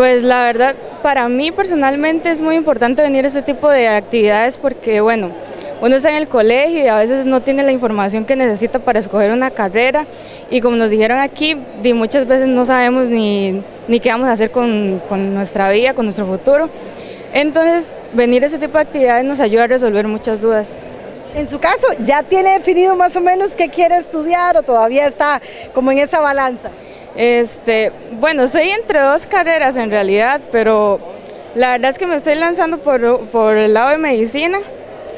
Pues la verdad, para mí personalmente es muy importante venir a este tipo de actividades porque, bueno, uno está en el colegio y a veces no tiene la información que necesita para escoger una carrera y como nos dijeron aquí, muchas veces no sabemos ni, qué vamos a hacer con, con nuestra vida, con nuestro futuro. Entonces, venir a ese tipo de actividades nos ayuda a resolver muchas dudas. En su caso, ¿ya tiene definido más o menos qué quiere estudiar o todavía está como en esa balanza? Este, bueno, estoy entre dos carreras en realidad, pero la verdad es que me estoy lanzando por, el lado de medicina,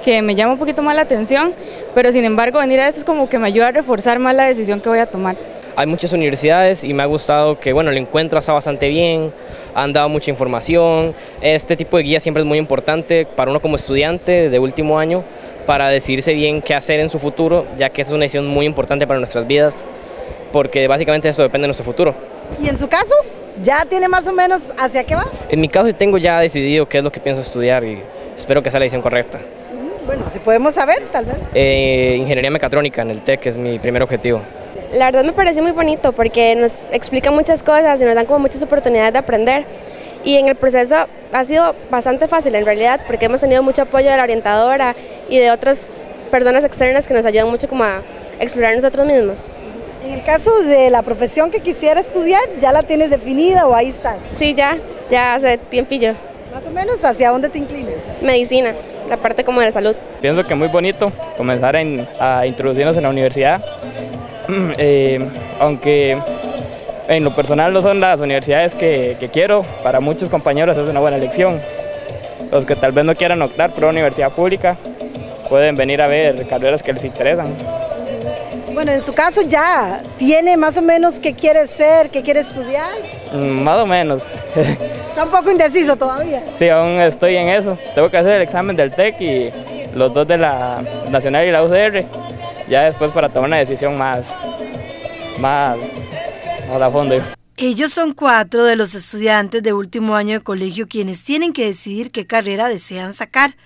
que me llama un poquito más la atención, pero sin embargo venir a esto es como que me ayuda a reforzar más la decisión que voy a tomar. Hay muchas universidades y me ha gustado que, bueno, el encuentro está bastante bien, han dado mucha información, este tipo de guía siempre es muy importante para uno como estudiante de último año, para decidirse bien qué hacer en su futuro, ya que es una decisión muy importante para nuestras vidas, porque básicamente eso depende de nuestro futuro. ¿Y en su caso? ¿Ya tiene más o menos hacia qué va? En mi caso tengo ya decidido qué es lo que pienso estudiar y espero que sea la decisión correcta. Bueno, si podemos saber, tal vez. Eh, ingeniería mecatrónica en el TEC es mi primer objetivo. La verdad me pareció muy bonito porque nos explica muchas cosas y nos dan como muchas oportunidades de aprender y en el proceso ha sido bastante fácil en realidad porque hemos tenido mucho apoyo de la orientadora y de otras personas externas que nos ayudan mucho como a explorar nosotros mismos. En el caso de la profesión que quisiera estudiar, ¿ya la tienes definida o ahí está? Sí, ya, ya hace tiempillo. Más o menos, ¿hacia dónde te inclines? Medicina, la parte como de la salud. Pienso que es muy bonito comenzar a introducirnos en la universidad, eh, aunque en lo personal no son las universidades que, quiero, para muchos compañeros es una buena elección. Los que tal vez no quieran optar por una universidad pública pueden venir a ver carreras que les interesan. Bueno, en su caso ya tiene más o menos qué quiere ser, qué quiere estudiar. Mm, más o menos. Está un poco indeciso todavía. Sí, aún estoy en eso. Tengo que hacer el examen del TEC y los dos de la Nacional y la UCR. Ya después para tomar una decisión más, más ellos son cuatro de los estudiantes de último año de colegio quienes tienen que decidir qué carrera desean sacar.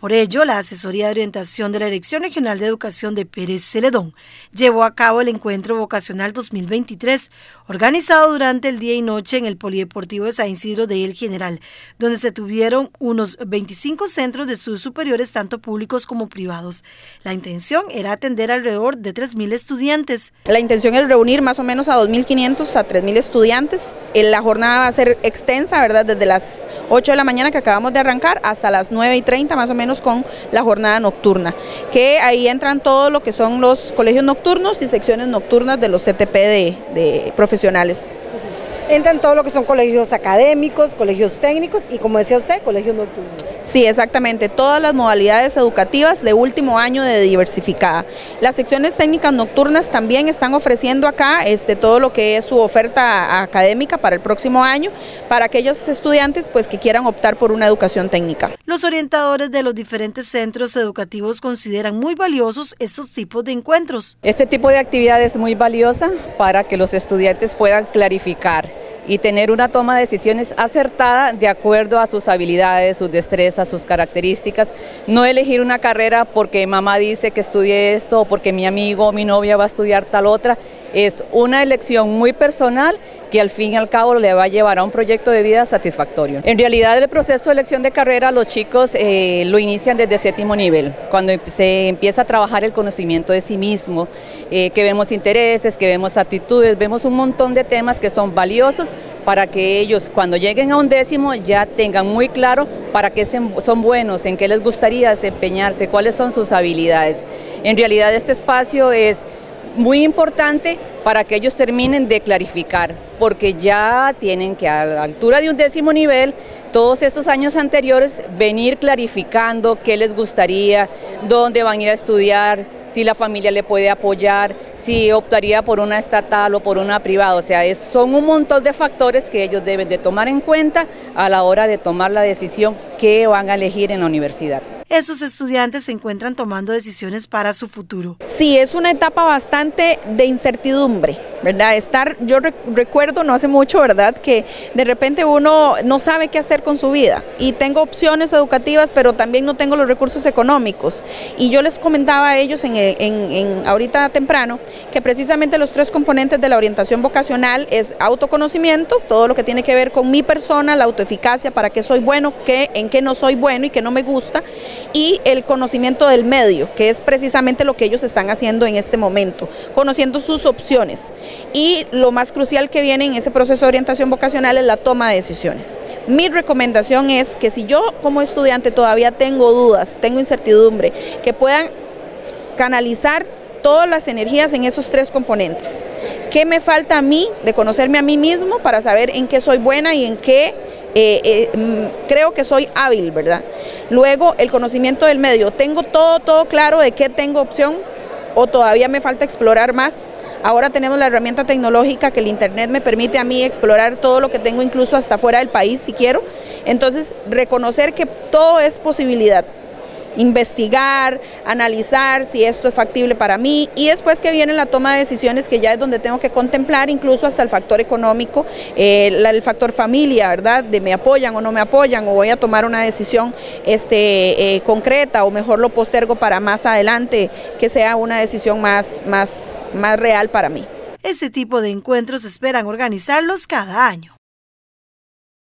Por ello, la Asesoría de Orientación de la Dirección Regional de Educación de Pérez Celedón llevó a cabo el Encuentro Vocacional 2023, organizado durante el día y noche en el Polideportivo de San Isidro de El General, donde se tuvieron unos 25 centros de estudios superiores, tanto públicos como privados. La intención era atender alrededor de 3.000 estudiantes. La intención es reunir más o menos a 2.500 a 3.000 estudiantes. Eh, la jornada va a ser extensa, ¿verdad? Desde las 8 de la mañana que acabamos de arrancar hasta las 9 y 30 más o menos con la jornada nocturna, que ahí entran todo lo que son los colegios nocturnos y secciones nocturnas de los CTP de, profesionales entran todo lo que son colegios académicos, colegios técnicos y como decía usted, colegios nocturnos. Sí, exactamente, todas las modalidades educativas de último año de diversificada. Las secciones técnicas nocturnas también están ofreciendo acá este, todo lo que es su oferta académica para el próximo año, para aquellos estudiantes pues, que quieran optar por una educación técnica. Los orientadores de los diferentes centros educativos consideran muy valiosos estos tipos de encuentros. Este tipo de actividad es muy valiosa para que los estudiantes puedan clarificar y tener una toma de decisiones acertada de acuerdo a sus habilidades, sus destrezas, sus características. No elegir una carrera porque mamá dice que estudie esto o porque mi amigo o mi novia va a estudiar tal otra es una elección muy personal que al fin y al cabo le va a llevar a un proyecto de vida satisfactorio. En realidad el proceso de elección de carrera los chicos eh, lo inician desde séptimo nivel, cuando se empieza a trabajar el conocimiento de sí mismo, eh, que vemos intereses, que vemos aptitudes, vemos un montón de temas que son valiosos para que ellos cuando lleguen a un décimo ya tengan muy claro para qué son buenos, en qué les gustaría desempeñarse, cuáles son sus habilidades. En realidad este espacio es muy importante para que ellos terminen de clarificar, porque ya tienen que a la altura de un décimo nivel, todos estos años anteriores, venir clarificando qué les gustaría, dónde van a ir a estudiar, si la familia le puede apoyar, si optaría por una estatal o por una privada. O sea, son un montón de factores que ellos deben de tomar en cuenta a la hora de tomar la decisión que van a elegir en la universidad esos estudiantes se encuentran tomando decisiones para su futuro. Sí, es una etapa bastante de incertidumbre ¿verdad? Estar, yo recuerdo no hace mucho, ¿verdad? Que de repente uno no sabe qué hacer con su vida y tengo opciones educativas, pero también no tengo los recursos económicos. Y yo les comentaba a ellos en, ahorita temprano que precisamente los tres componentes de la orientación vocacional es autoconocimiento, todo lo que tiene que ver con mi persona, la autoeficacia, para qué soy bueno, qué, en qué no soy bueno y qué no me gusta, y el conocimiento del medio, que es precisamente lo que ellos están haciendo en este momento, conociendo sus opciones y lo más crucial que viene en ese proceso de orientación vocacional es la toma de decisiones. Mi recomendación es que si yo como estudiante todavía tengo dudas, tengo incertidumbre, que puedan canalizar todas las energías en esos tres componentes. ¿Qué me falta a mí de conocerme a mí mismo para saber en qué soy buena y en qué eh, eh, mm, creo que soy hábil, ¿verdad? Luego, el conocimiento del medio. ¿Tengo todo, todo claro de qué tengo opción o todavía me falta explorar más? Ahora tenemos la herramienta tecnológica que el Internet me permite a mí explorar todo lo que tengo, incluso hasta fuera del país si quiero. Entonces, reconocer que todo es posibilidad investigar, analizar si esto es factible para mí y después que viene la toma de decisiones que ya es donde tengo que contemplar incluso hasta el factor económico, eh, el factor familia, ¿verdad? De me apoyan o no me apoyan o voy a tomar una decisión este, eh, concreta o mejor lo postergo para más adelante que sea una decisión más, más, más real para mí. Este tipo de encuentros esperan organizarlos cada año.